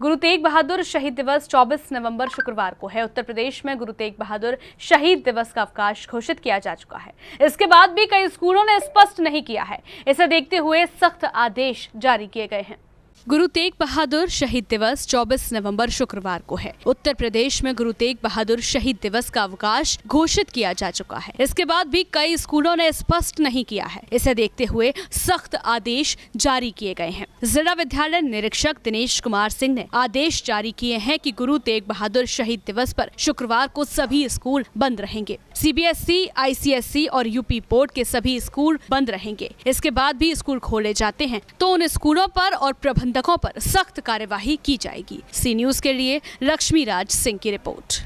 गुरु तेग बहादुर शहीद दिवस 24 नवंबर शुक्रवार को है। उत्तर प्रदेश में गुरु तेग बहादुर शहीद दिवस का अवकाश घोषित किया जा चुका है। इसके बाद भी कई स्कूलों ने स्पष्ट नहीं किया है। इसे देखते हुए सख्त आदेश जारी किए गए हैं। गुरु तेग बहादुर शहीद दिवस 24 नवंबर शुक्रवार को है। उत्तर प्रदेश में गुरु तेग बहादुर शहीद दिवस का अवकाश घोषित किया जा चुका है। इसके बाद भी कई स्कूलों ने स्पष्ट नहीं किया है। इसे देखते हुए सख्त आदेश जारी किए गए हैं। जिला विद्यालय निरीक्षक दिनेश कुमार सिंह ने आदेश जारी किए हैं कि गुरु तेग बहादुर शहीद दिवस पर शुक्रवार को सभी स्कूल बंद रहेंगे। सीबीएसई, आईसीएसई और यूपी बोर्ड के सभी स्कूल बंद रहेंगे। इसके बाद भी स्कूल खोले जाते हैं। तो उन स्कूलों पर और प्रबंधकों पर सख्त कार्यवाही की जाएगी। सी न्यूज़ के लिए लक्ष्मी राज सिंह की रिपोर्ट।